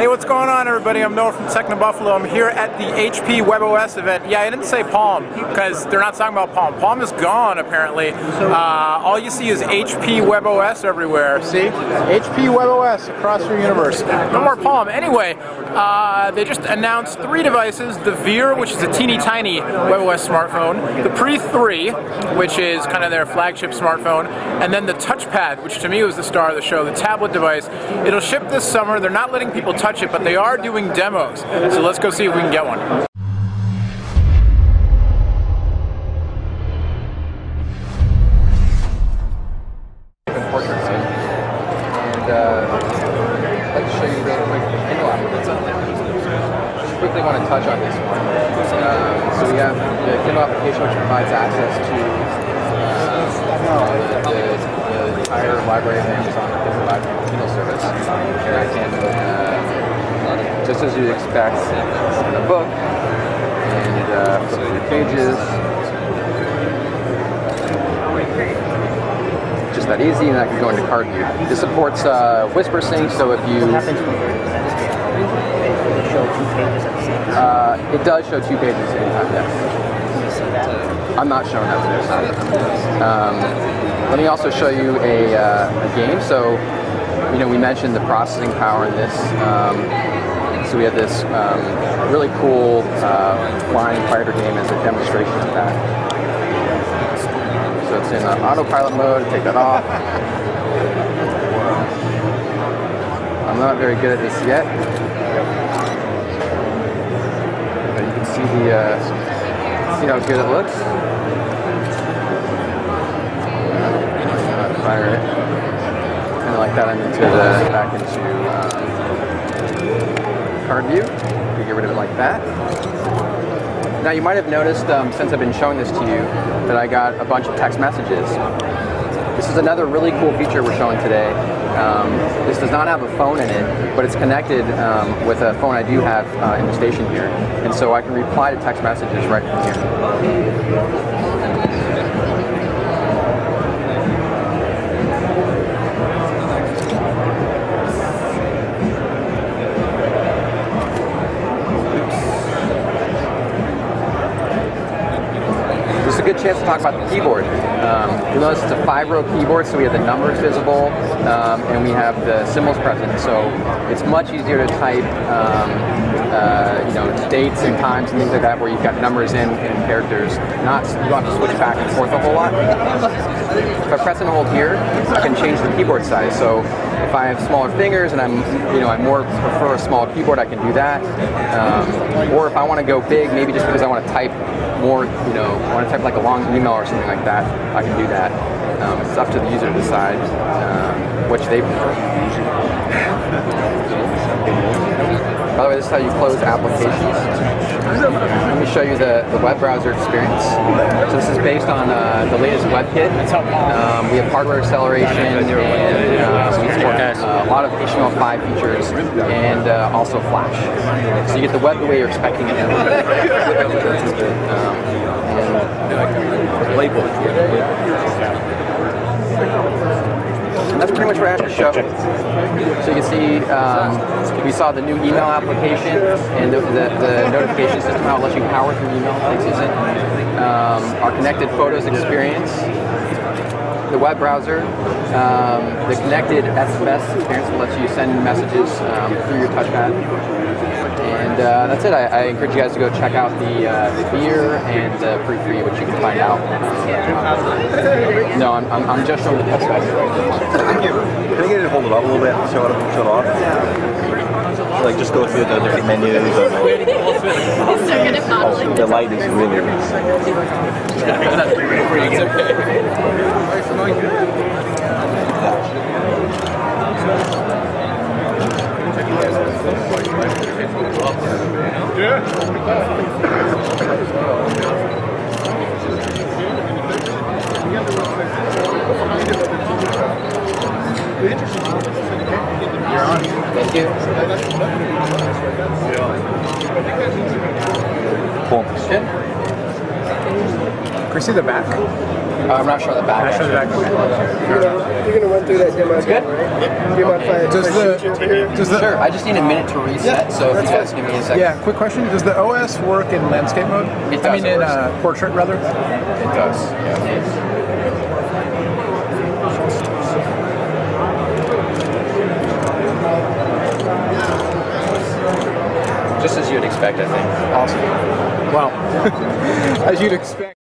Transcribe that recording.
Hey, what's going on, everybody? I'm Noah from Techno Buffalo. I'm here at the HP WebOS event. Yeah, I didn't say Palm because they're not talking about Palm. Palm is gone, apparently. Uh, all you see is HP WebOS everywhere. See? HP WebOS across your universe. No more Palm. Anyway, uh, they just announced three devices the Veer, which is a teeny tiny WebOS smartphone, the Pre 3, which is kind of their flagship smartphone, and then the Touchpad, which to me was the star of the show, the tablet device. It'll ship this summer. They're not letting people touch touch it, but they are doing demos. So let's go see if we can get one. Quickly want to touch on this one. Uh, so we have the Kindle application which provides access to uh, the, entire library of Amazon Kindle, service. And I can just as you'd expect in a book. And uh, flip through pages. Just that easy, and that can go into card view. This supports uh, Whisper Sync, so if you... Uh, it does show two pages at the same time, yes. I'm not showing that this. Um, let me also show you a, uh, a game. So, you know, we mentioned the processing power in this. Um, so we had this um, really cool uh, flying fighter game as a demonstration of that. So it's in uh, autopilot mode, take that off. I'm not very good at this yet. But you can see the, uh, see how good it looks. fire it. Of like that into the, back into um, card view. You get rid of it like that. Now you might have noticed, um, since I've been showing this to you, that I got a bunch of text messages. This is another really cool feature we're showing today. Um, this does not have a phone in it, but it's connected um, with a phone I do have uh, in the station here. And so I can reply to text messages right from here. Chance to talk about the keyboard. Um, you'll notice it's a five-row keyboard, so we have the numbers visible, um, and we have the symbols present. So it's much easier to type, um, uh, you know, dates and times and things like that, where you've got numbers in and characters. Not you don't have to switch back and forth a whole lot. If I press and hold here, I can change the keyboard size. So if I have smaller fingers and I'm, you know, I more prefer a small keyboard, I can do that. Um, or if I want to go big, maybe just because I want to type more, you know, I want to type like a long email or something like that, I can do that. Um, it's up to the user to decide um, which they prefer. By the way, this is how you close applications. Let me show you the, the web browser experience. So this is based on uh, the latest WebKit. Um, we have hardware acceleration and uh, we support uh, a lot of HTML5 features and uh, also Flash. So you get the web the way you're expecting it. Um, and, label that's pretty much what I have to show. So you can see um, we saw the new email application and the, the, the notification system, how it lets you power through email, thanks Susan. Um, our connected photos experience, the web browser, um, the connected SMS experience that lets you send messages um, through your touchpad. And uh, that's it. I, I, encourage you guys to go check out the, uh, the Veer and the Pre 3, which you can find out. No, I'm, I'm, I'm just showing the test guys. Can I get it to hold it up a little bit show it, show it off? Like just go through the different menus. And, oh, the light is really, really Thank you. Cool. Good. Can we see the back? Uh, I'm not sure the back. Can I show the back? You're gonna, you're gonna run through that demo again, right? Do you mind if I, Does if I shoot you over here? the does the Sure. I just need a minute to reset. so if you guys give me a second. yeah? Quick question: Does the OS work in landscape mode? It I mean, it in uh, portrait rather. It does. Yeah. Just as you'd expect, I think. Awesome. Well, as you'd expect.